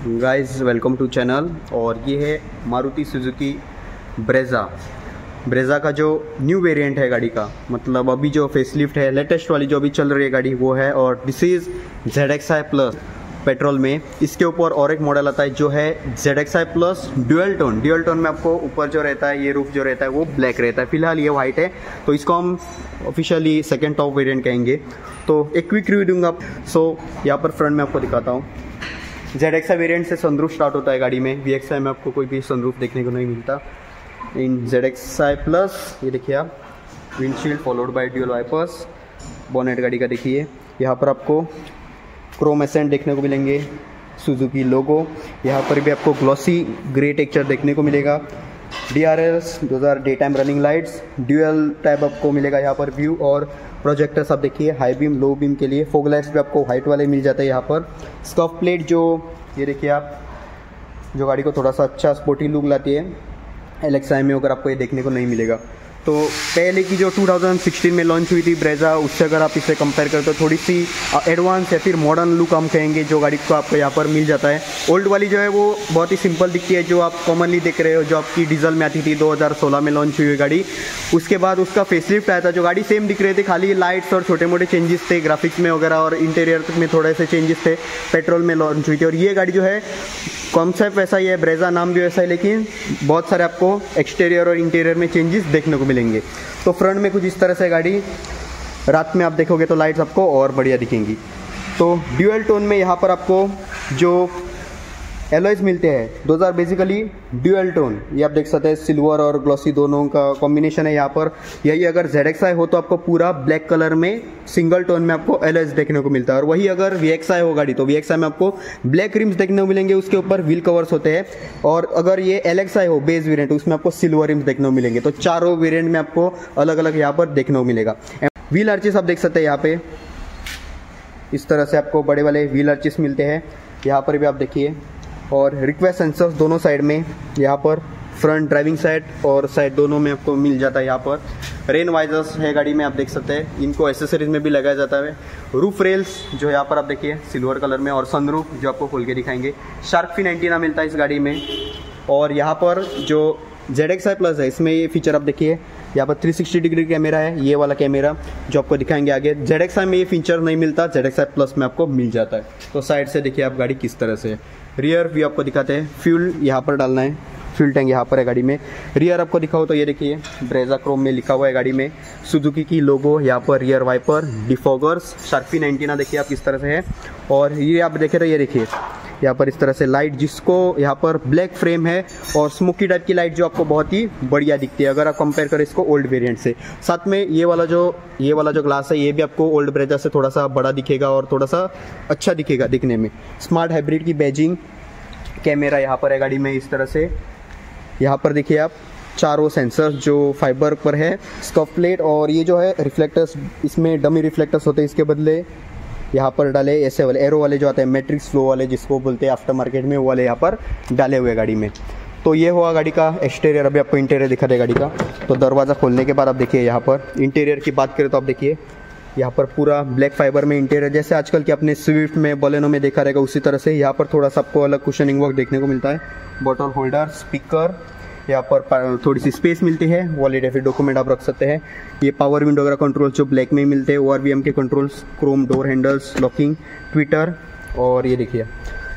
Guys welcome to channel और ये है मारुति सुजुकी ब्रेजा ब्रेजा का जो न्यू वेरिएंट है गाड़ी का मतलब अभी जो फेसलिफ्ट है लेटेस्ट वाली जो अभी चल रही है गाड़ी, वो है और this is Z X I plus petrol में। इसके ऊपर और एक मॉडल आता है जो है Z X I plus dual tone dual tone में आपको ऊपर जो रहता है, ये रूफ जो रहता है, वो ब्लैक रहता है। फ़िलहाल ये वाइट है। तो इसको हम ऑफिशियली सेकेंड टॉप वेरियंट कहेंगे। तो एक क्विक रिव्यू दूँगा। सो यहाँ पर फ्रंट में आपको दिखाता हूँ। जेड एक्स वेरियंट से सनरूफ स्टार्ट होता है गाड़ी में। वी एक्स में आपको कोई भी सनरूफ देखने को नहीं मिलता। इन जेड एक्स आई प्लस ये देखिए आप windshield followed by dual wipers bonnet गाड़ी का देखिए। यहाँ पर आपको क्रोम एसेंट देखने को मिलेंगे सुजुकी लोगो यहाँ पर भी आपको ग्लॉसी ग्रे टेक्चर देखने को मिलेगा। डी आर एस दो R daytime running lights dual type आपको मिलेगा यहाँ पर व्यू और प्रोजेक्टर्स आप देखिए हाई बीम लो बीम के लिए। फोग लाइट्स भी आपको हाइट वाले मिल जाते हैं यहाँ पर। स्कफ प्लेट जो, ये देखिए आप, जो गाड़ी को थोड़ा सा अच्छा स्पोर्टी लुक लाती है। एलेक्साई में अगर आपको ये देखने को नहीं मिलेगा। तो पहले की जो 2016 में लॉन्च हुई थी ब्रेजा उससे अगर आप इसे कंपेयर करें तो थोड़ी सी एडवांस या फिर मॉडर्न लुक हम कहेंगे जो गाड़ी को आपको यहाँ पर मिल जाता है। ओल्ड वाली जो है वो बहुत ही सिंपल दिखती है, जो आप कॉमनली देख रहे हो, जो आपकी डीजल में आती थी 2016 में लॉन्च हुई हुई गाड़ी। उसके बाद उसका फेसलिफ्ट आया था, जो गाड़ी सेम दिख रही थी, खाली लाइट्स और छोटे मोटे चेंजेस थे ग्राफिक्स में वगैरह और इंटीरियर में थोड़े से चेंजेस थे पेट्रोल में लॉन्च हुई थी। और ये गाड़ी जो है कॉन्सेप्ट वैसा ही है ब्रेजा नाम भी वैसा है, लेकिन बहुत सारे आपको एक्सटीरियर और इंटीरियर में चेंजेस देखने को मिलेंगे। तो फ्रंट में कुछ इस तरह से गाड़ी, रात में आप देखोगे तो लाइट्स आपको और बढ़िया दिखेंगी। तो ड्यूएल टोन में यहाँ पर आपको जो एलॉयज मिलते हैं। दो आर बेसिकली ड्यूअल टोन ये आप देख सकते हैं सिल्वर और ग्लॉसी दोनों का कॉम्बिनेशन है यहाँ पर। यही अगर जेड एक्स आई हो तो आपको पूरा ब्लैक कलर में सिंगल टोन में आपको एलॉयज देखने को मिलता है। और वही अगर वी एक्स आई हो गाड़ी तो वी एक्स आई में आपको ब्लैक रिम्स देखने को मिलेंगे, उसके ऊपर व्हील कवर्स होते हैं। और अगर ये एल एक्स आई हो बेस वेरियंट उसमें आपको सिल्वर रिम्स देखने को मिलेंगे। तो चारों वेरियंट में आपको अलग अलग यहाँ पर देखने को मिलेगा। व्हील आर्चिस आप देख सकते हैं यहाँ पे। इस तरह से आपको बड़े वाले व्हील आर्चिस मिलते हैं। यहाँ पर भी आप देखिए। और रिक्वेस्ट सेंसर्स दोनों साइड में यहाँ पर फ्रंट ड्राइविंग साइड और साइड दोनों में आपको मिल जाता है यहाँ पर। रेन वाइजर्स है गाड़ी में, आप देख सकते हैं। इनको एसेसरीज में भी लगाया जाता है। रूफ रेल्स जो यहाँ पर आप देखिए सिल्वर कलर में और सनरूफ जो आपको खोल के दिखाएँगे। शार्क फिन एंटीना मिलता है इस गाड़ी में। और यहाँ पर जो जेड एक्स आई प्लस है, इसमें ये फीचर आप देखिए। यहाँ पर 360 डिग्री कैमरा है, ये वाला कैमरा जो आपको दिखाएँगे आगे। जेड एक्स आई में ये फीचर नहीं मिलता जेड एक्स आई प्लस में आपको मिल जाता है। तो साइड से देखिए आप गाड़ी किस तरह से रियर व्यू आपको दिखाते हैं। फ्यूल यहाँ पर डालना है। फ्यूल टैंक यहाँ पर है गाड़ी में। रियर आपको दिखाओ तो ये देखिए ब्रेजा क्रोम में लिखा हुआ है गाड़ी में। सुजुकी की लोगो यहाँ पर रियर वाइपर डिफोगर्स शार्पी नाइनटीना देखिए आप किस तरह से है। और ये आप देखे तो ये देखिए। यहाँ पर इस तरह से लाइट जिसको यहाँ पर ब्लैक फ्रेम है और स्मोकी टाइप की लाइट जो आपको बहुत ही बढ़िया दिखती है, अगर आप कंपेयर करें इसको ओल्ड वेरिएंट से। साथ में ये वाला जो, ये वाला जो ग्लास है, ये भी आपको ओल्ड ब्रेजा से थोड़ा सा बड़ा दिखेगा और थोड़ा सा अच्छा दिखेगा दिखने में। स्मार्ट हाइब्रिड की बैजिंग कैमरा यहाँ पर है गाड़ी में इस तरह से। यहाँ पर देखिए आप, चारों सेंसर्स जो फाइबर पर है स्कफ प्लेट और ये जो है रिफ्लेक्टर्स इसमें डमी रिफ्लेक्टर्स होते हैं, इसके बदले यहाँ पर डाले, ऐसे वाले एरो वाले जो आते हैं मैट्रिक्स फ्लो वाले जिसको बोलते हैं आफ्टर मार्केट में, वो वाले यहाँ पर डाले हुए गाड़ी में। तो ये हुआ गाड़ी का एक्सटीरियर अभी आपको इंटीरियर दिखा दे गाड़ी का। तो दरवाज़ा खोलने के बाद आप देखिए यहाँ पर इंटीरियर की बात करें तो आप देखिए, यहाँ पर पूरा ब्लैक फाइबर में इंटीरियर जैसे आजकल के अपने स्विफ्ट में बोलेनो में देखा रहेगा, उसी तरह से यहाँ पर थोड़ा सा आपको अलग कुशनिंग वर्क देखने को मिलता है। बॉटल होल्डर स्पीकर यहाँ पर थोड़ी सी स्पेस मिलती है। वॉलेट या फिर डॉक्यूमेंट आप रख सकते हैं। ये पावर विंडो वगैरह कंट्रोल जो ब्लैक में मिलते हैं okay controls chrome door handles locking tweeter और ये देखिए।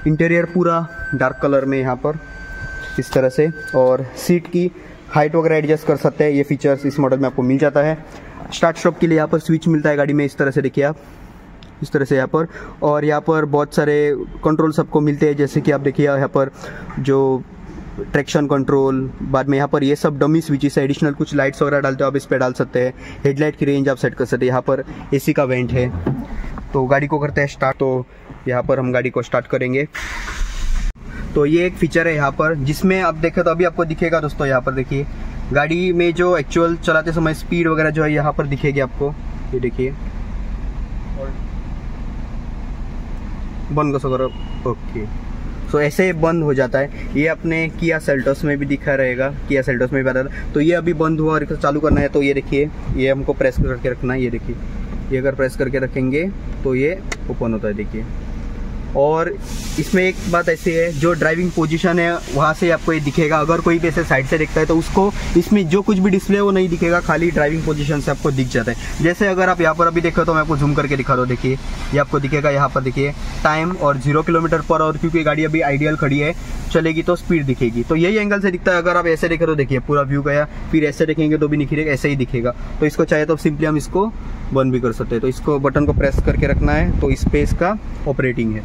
इंटीरियर पूरा डार्क कलर में यहाँ पर इस तरह से। और सीट की हाइट वगैरह एडजस्ट कर सकते हैं। ये फीचर्स इस मॉडल में आपको मिल जाता है। स्टार्ट स्टॉप के लिए यहाँ पर स्विच मिलता है गाड़ी में, इस तरह से देखिए आप। इस तरह से यहाँ पर। और यहाँ पर बहुत सारे कंट्रोल सबको मिलते हैं, जैसे कि आप देखिए यहाँ पर जो ट्रैक्शन कंट्रोल बाद में यहाँ पर ये सब डमी स्विचेस है एडिशनल कुछ लाइट्स वगैरह डालते हो, आप इस पर डाल सकते हैं। हेडलाइट की रेंज आप सेट कर सकते हैं। यहाँ पर एसी का वेंट है। तो गाड़ी को करते हैं स्टार्ट तो यहाँ पर हम गाड़ी को स्टार्ट करेंगे। तो ये एक फीचर है यहाँ पर, जिसमें आप देखें तो अभी आपको दिखेगा दोस्तों यहाँ पर देखिए। गाड़ी में जो एक्चुअल चलाते समय स्पीड वगैरह जो है यहाँ पर दिखेगी आपको। ये देखिए। बंद कर ओके। सो ऐसे बंद हो जाता है। ये अपने किया सेल्टोस में भी दिखा रहेगा, किया सेल्टोस में भी आता तो ये अभी बंद हुआ और चालू करना है तो ये देखिए, ये हमको प्रेस करके रखना है, ये देखिए। ये अगर प्रेस करके रखेंगे तो ये ओपन होता है, देखिए। और इसमें एक बात ऐसी है, जो ड्राइविंग पोजीशन है, वहाँ से आपको ये दिखेगा। अगर कोई भी ऐसे साइड से देखता है तो उसको इसमें जो कुछ भी डिस्प्ले वो नहीं दिखेगा, खाली ड्राइविंग पोजीशन से आपको दिख जाता है। जैसे अगर आप यहाँ पर अभी देखो तो मैं आपको जूम करके दिखा दो, देखिए। ये आपको दिखेगा यहाँ पर, देखिए। टाइम और ज़ीरो किलोमीटर पर और क्योंकि गाड़ी अभी आइडियल खड़ी है, चलेगी तो स्पीड दिखेगी। तो यही एंगल से दिखता है, अगर आप ऐसे देखे तो देखिए, पूरा व्यू गया। फिर ऐसे देखेंगे तो भी नहीं खिलेगा ऐसे ही दिखेगा। तो इसको चाहे तो सिंपली हम इसको बंद भी कर सकते हैं। तो इसको बटन को प्रेस करके रखना है तो इस पे इसका ऑपरेटिंग है।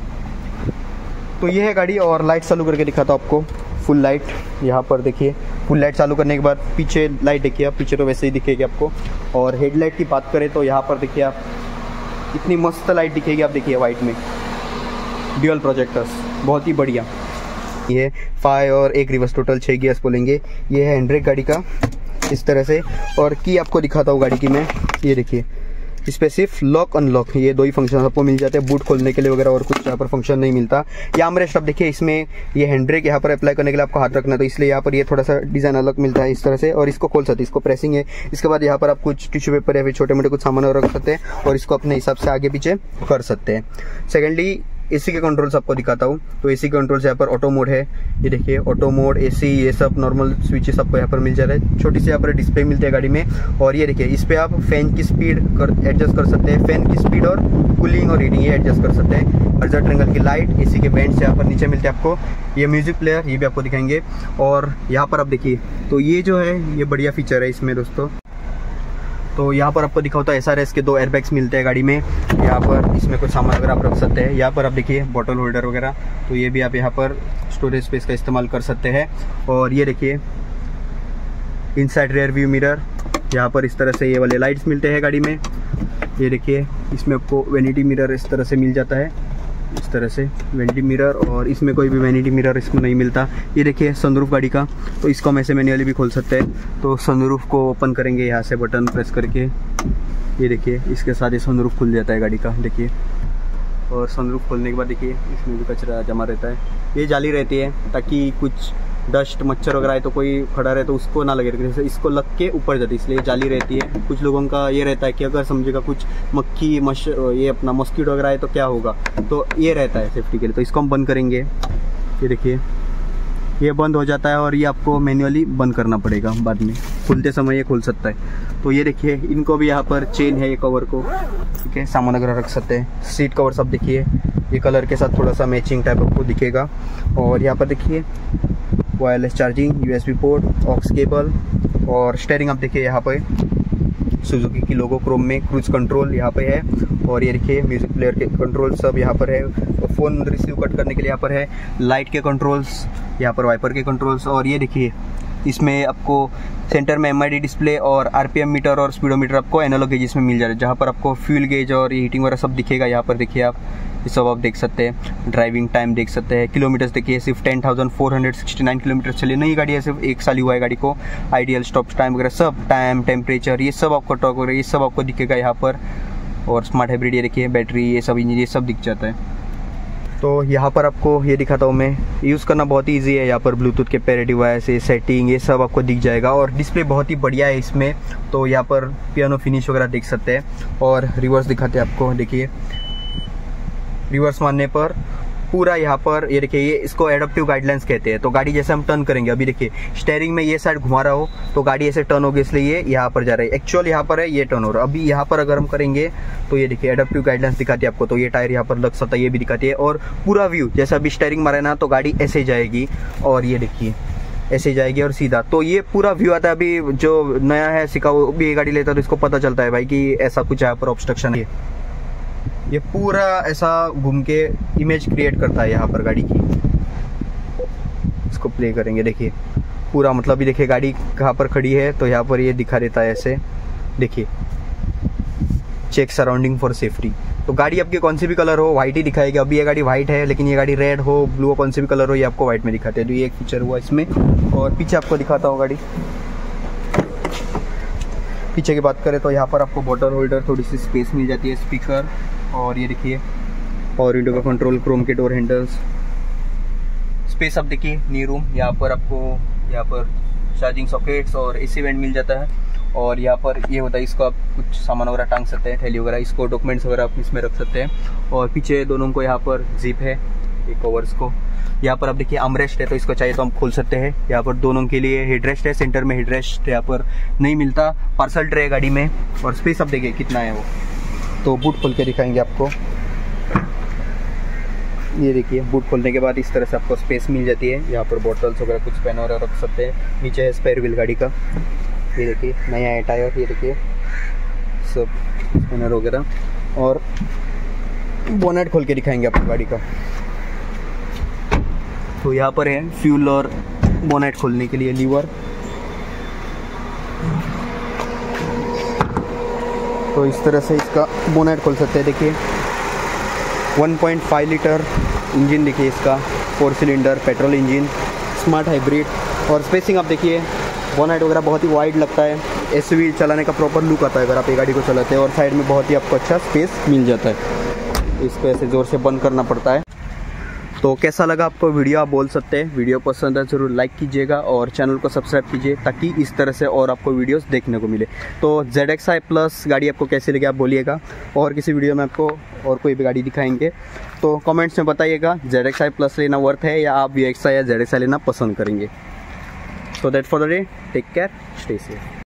तो ये है गाड़ी और लाइट चालू करके दिखाता हूँ आपको। फुल लाइट यहाँ पर देखिए। फुल लाइट चालू करने के बाद पीछे लाइट देखिए आप, पीछे तो वैसे ही दिखेगी आपको। और हेडलाइट की बात करें तो यहाँ पर देखिए आप इतनी मस्त लाइट दिखेगी आप देखिए वाइट में। ड्यूअल प्रोजेक्टर्स बहुत ही बढ़िया। ये फाइव और एक रिवर्स टोटल छः गियर्स बोलेंगे। ये है हैंड्रेक गाड़ी का, इस तरह से। और की आपको दिखाता हूँ गाड़ी की मैं। ये देखिए। इस पर सिर्फ़ लॉक अनलॉक ये दो ही फ़ंक्शन आपको मिल जाते हैं बूट खोलने के लिए वगैरह और कुछ यहाँ पर फ़ंक्शन नहीं मिलता। या हमारे स्टॉप देखिए, इसमें ये हैंड्रेक यहाँ पर अप्लाई करने के लिए आपको हाथ रखना तो इसलिए यहाँ पर ये थोड़ा सा डिज़ाइन अलग मिलता है इस तरह से, और इसको खोल सकते इसको प्रेसिंग है। इसके बाद यहाँ पर आप कुछ टिश्यू पेपर या फिर छोटे मोटे कुछ सामान रख सकते हैं, और इसको अपने हिसाब से आगे पीछे कर सकते हैं। सेकेंडली एसी के कंट्रोल्स आपको दिखाता हूँ। तो एसी कंट्रोल्स यहाँ पर ऑटो मोड है। ये देखिए ऑटो मोड एसी ये सब नॉर्मल स्विचेस आपको यहाँ पर मिल जा रहा है। छोटी सी यहाँ पर डिस्प्ले मिलती है गाड़ी में। और ये देखिए, इस पर आप फ़ैन की स्पीड कर एडजस्ट कर सकते हैं। फ़ैन की स्पीड और कूलिंग और हीटिंग ये एडजस्ट कर सकते हैं। अर्जर ट्रेंगल की लाइट एसी के बैंड से यहाँ पर नीचे मिलते हैं आपको। ये म्यूज़िक प्लेयर ये भी आपको दिखाएँगे। और यहाँ पर आप देखिए तो ये जो है, ये बढ़िया फीचर है इसमें दोस्तों। तो यहाँ पर आपको दिखा होता है एस आर एस के दो एयरबैग्स मिलते हैं गाड़ी में। यहाँ पर इसमें कुछ सामान वगैरह आप रख सकते हैं। यहाँ पर आप देखिए बॉटल होल्डर वगैरह। तो ये भी आप यहाँ पर स्टोरेज स्पेस का इस्तेमाल कर सकते हैं। और ये देखिए इनसाइड रेयर व्यू मिरर यहाँ पर इस तरह से ये वाले लाइट्स मिलते हैं गाड़ी में। ये देखिए, इसमें आपको वेनिटी मिरर इस तरह से मिल जाता है। इस तरह से वेंटी मिरर और इसमें कोई भी वैनिटी मिरर इसमें नहीं मिलता। ये देखिए सनरूफ गाड़ी का। तो इसको हम ऐसे मैनुअली भी खोल सकते हैं। तो सनरूफ को ओपन करेंगे, यहाँ से बटन प्रेस करके। ये देखिए, इसके साथ ही सनरूफ खुल जाता है गाड़ी का, देखिए। और सनरूफ खोलने के बाद देखिए, इसमें भी कचरा जमा रहता है। ये जाली रहती है, ताकि कुछ डस्ट, मच्छर वगैरह है तो कोई खड़ा रहे तो उसको ना लगे। जैसे इसको लग के ऊपर जाती है, इसलिए जाली रहती है। कुछ लोगों का ये रहता है कि अगर समझेगा कुछ मक्खी, मश, ये अपना मस्कीटो वगैरह है तो क्या होगा? तो ये रहता है सेफ्टी के लिए। तो इसको हम बंद करेंगे। ये देखिए, ये बंद हो जाता है और ये आपको मैन्युअली बंद करना पड़ेगा बाद में। खुलते समय ये खुल सकता है। तो ये देखिए, इनको भी यहाँ पर चेन है ये कवर को। ठीक है, सामान वगैरह रख सकते हैं। सीट कवर सब देखिए। ये कलर के साथ थोड़ा सा मैचिंग टाइप आपको दिखेगा। और यहाँ पर देखिए wireless charging USB port aux cable और स्टेयरिंग आप देखिए यहाँ पे। सुजुकी की लोगो क्रोम में क्रूज कंट्रोल यहाँ पे है। और ये देखिए म्यूज़िक प्लेयर के कंट्रोल सब यहाँ पर है। फ़ोन रिसीव कट करने के लिए यहाँ पर है। लाइट के कंट्रोल्स यहाँ पर वाइपर के कंट्रोल्स और ये देखिए इसमें आपको सेंटर में एमआईडी डिस्प्ले और आरपीएम मीटर और स्पीडोमीटर आपको एनालॉग गेज इसमें मिल जा है, जहाँ पर आपको फ्यूल गेज और हीटिंग वगैरह सब दिखेगा। यहाँ पर देखिए आप, ये सब आप देख सकते हैं। ड्राइविंग टाइम देख सकते हैं। किलोमीटर्स देखिए, सिर्फ़ ten thousand four hundred sixty nine kilometre चली नई गाड़ी है, सिर्फ़ एक साल हुआ है गाड़ी को। आइडियल स्टॉप टाइम वगैरह सब टाइम टेम्परेचर ये सब आपको टॉक वगैरह ये सब आपको दिखेगा यहाँ पर। और स्मार्ट हाइब्रिड ये देखिए बैटरी ये सब इंजन ये सब दिख जाता है। तो यहाँ पर आपको ये दिखाता हूँ मैं। यूज़ करना बहुत ही ईजी है यहाँ पर ब्लूटूथ के पेरे डिवाइस सेटिंग ये सब आपको दिख जाएगा और डिस्प्ले बहुत ही बढ़िया है इसमें। तो यहाँ पर पियानो फिनिश वगैरह देख सकते हैं और रिवर्स दिखाते हैं आपको। देखिए रिवर्स मारने पर पूरा यहाँ पर, ये देखिए, ये इसको एडप्टिव गाइडलाइंस कहते हैं। तो गाड़ी जैसे हम टर्न करेंगे, अभी देखिए स्टेयरिंग में ये साइड घुमा रहा हो तो गाड़ी ऐसे टर्न होगी, इसलिए ये यहाँ पर जा रहा है। एक्चुअल यहाँ पर है, ये टर्न हो रहा है। अभी यहाँ पर अगर हम करेंगे तो ये देखिए एडप्टिव गाइडलाइंस दिखाती है आपको। तो ये टायर यहाँ पर लग सकता है, ये भी दिखाती है। और पूरा व्यू जैसे अभी स्टेयरिंग मारे ना तो गाड़ी ऐसे जाएगी, और ये देखिए, ऐसे जाएगी और सीधा। तो ये पूरा व्यू आता है अभी, जो नया है वो भी ये गाड़ी लेता है तो इसको पता चलता है भाई कि ऐसा कुछ यहाँ पर ऑब्स्ट्रक्शन है। ये पूरा ऐसा घूम के इमेज क्रिएट करता है यहाँ पर गाड़ी की। इसको प्ले करेंगे, देखिए। पूरा मतलब अभी देखिए गाड़ी कहाँ पर खड़ी है तो यहाँ पर ये दिखा देता है ऐसे। देखिए। चेक सराउंडिंग फॉर सेफ्टी तो गाड़ी आपकी कौन सी भी कलर हो व्हाइट ही दिखाएगी। अभी ये गाड़ी व्हाइट है, लेकिन ये गाड़ी रेड हो ब्लू हो, कौन सी भी कलर हो, ये आपको व्हाइट में दिखाते हैं। तो ये एक फीचर हुआ इसमें। और पीछे आपको दिखाता हूँ गाड़ी। पीछे की बात करें तो यहाँ पर आपको बॉटल होल्डर थोड़ी सी स्पेस मिल जाती है स्पीकर और ये देखिए। और विंडो का कंट्रोल क्रोम के डोर हैंडल्स स्पेस आप देखिए नी रूम यहाँ पर आपको यहाँ पर चार्जिंग सॉकेट्स और एसी वेंट मिल जाता है। और यहाँ पर ये होता है इसको आप कुछ सामान वगैरह टांग सकते हैं थैली वगैरह। इसको डॉक्यूमेंट्स वगैरह आप इसमें रख सकते हैं। और पीछे दोनों को यहाँ पर जिप है एक कवर्स को। यहाँ पर आप देखिए अमरेस्ट है तो इसको चाहिए तो हम खोल सकते हैं। यहाँ पर दोनों के लिए हेडरेस्ट है सेंटर में हेडरेस्ट यहाँ पर नहीं मिलता। पार्सल ट्रे गाड़ी में। और स्पेस आप देखिए कितना है वो। तो बूट खोल के दिखाएँगे आपको। ये देखिए बूट खोलने के बाद इस तरह से आपको स्पेस मिल जाती है। यहाँ पर बॉटल्स वगैरह कुछ पेन वगैरह रख सकते हैं। नीचे है स्पेयर व्हील गाड़ी का। ये देखिए, नया है टायर, ये देखिए। सब स्पेनर वगैरह। और बोनेट खोल के दिखाएँगे आपको गाड़ी का। तो यहाँ पर है फ्यूल और बोनेट खोलने के लिए लीवर तो इस तरह से इसका बोनेट खोल सकते हैं। देखिए 1.5 लीटर इंजन देखिए इसका four cylinder petrol engine smart hybrid और स्पेसिंग आप देखिए बोनेट वगैरह बहुत ही वाइड लगता है। एस चलाने का प्रॉपर लुक आता है अगर आप ये गाड़ी को चलाते हैं और साइड में बहुत ही आपको अच्छा स्पेस मिल जाता है। इसको ऐसे ज़ोर से बंद करना पड़ता है। तो कैसा लगा आपको वीडियो? आप बोल सकते हैं। वीडियो पसंद है, ज़रूर लाइक कीजिएगा और चैनल को सब्सक्राइब कीजिए ताकि इस तरह से और आपको वीडियोस देखने को मिले। तो जेड एक्स आई प्लस गाड़ी आपको कैसी लगी आप बोलिएगा और किसी वीडियो में आपको और कोई भी गाड़ी दिखाएँगे। तो कमेंट्स में बताइएगा जेड एक्स आई प्लस लेना वर्थ है या आप वी एक्स आई या जेड एक्स आई लेना पसंद करेंगे। So that for the day take care stay safe